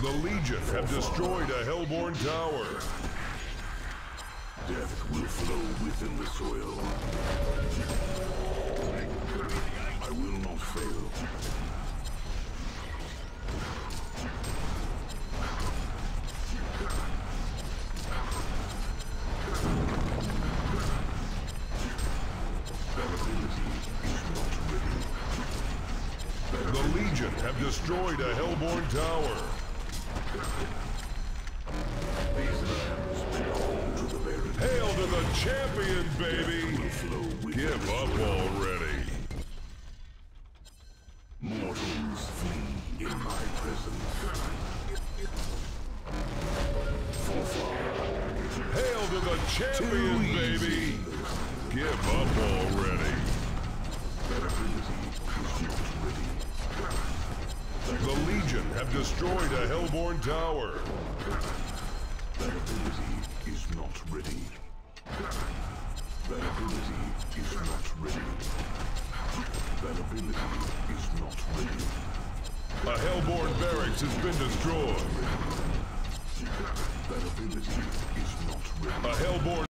The Legion have destroyed a Hellborn tower. Death will flow within the soil. Legion have destroyed a Hellborn tower. These lands belong to the Baron. Hail to the champion, baby! Will flow within Give up already. Mortals flee in my presence. Hail to the champion, baby! Give up already. The Legion have destroyed a Hellborn tower. That ability is not ready. That ability is not ready. That ability is not ready. A Hellborn barracks has been destroyed. That ability is not ready. A Hellborn